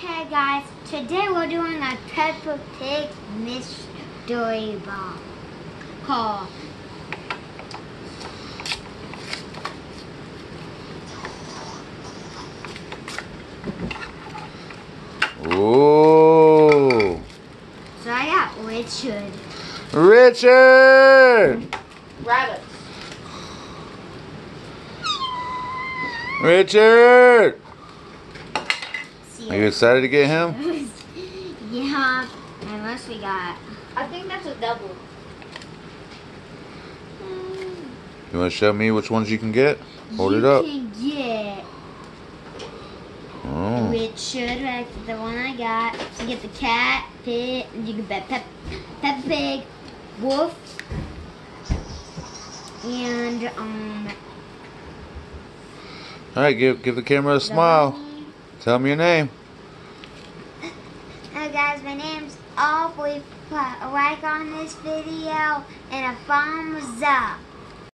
Okay, guys, today we're doing a Peppa Pig mystery box called Ooh. So I got Richard. Richard! Rabbit. Richard! See Are you excited to get him? yeah, and what we got? I think that's a double. You want to show me which ones you can get? Hold you it up. can get Oh. Richard, like the one I got. You get the cat, pig, you can bet Pep, Peppa Pig, wolf, and um. All right, give give the camera a smile. Tell me your name. Guys, my name's Aubrey. Put a like on this video and a thumbs up.